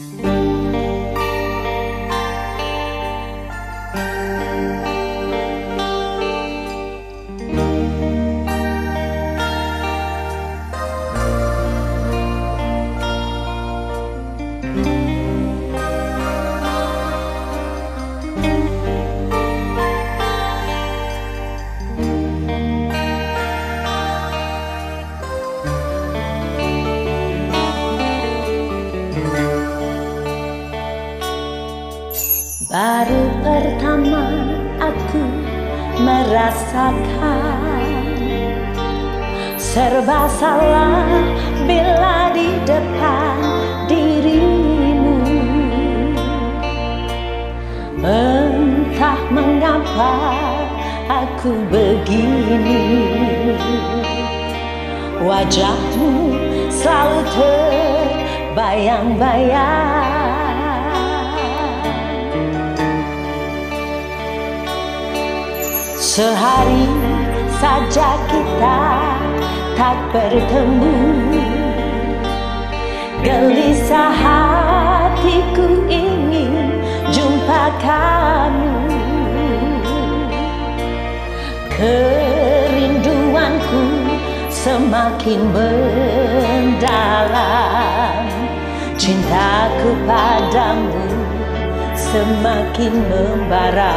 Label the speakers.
Speaker 1: Mm-hmm. Baru pertama aku merasakan Serba salah bila di depan dirimu. Entah mengapa aku begini Wajahmu selalu terbayang-bayang Sehari saja kita tak bertemu. Gelisah hatiku ingin jumpa kamu. Kerinduanku semakin mendalam. Cintaku padamu semakin membara